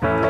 When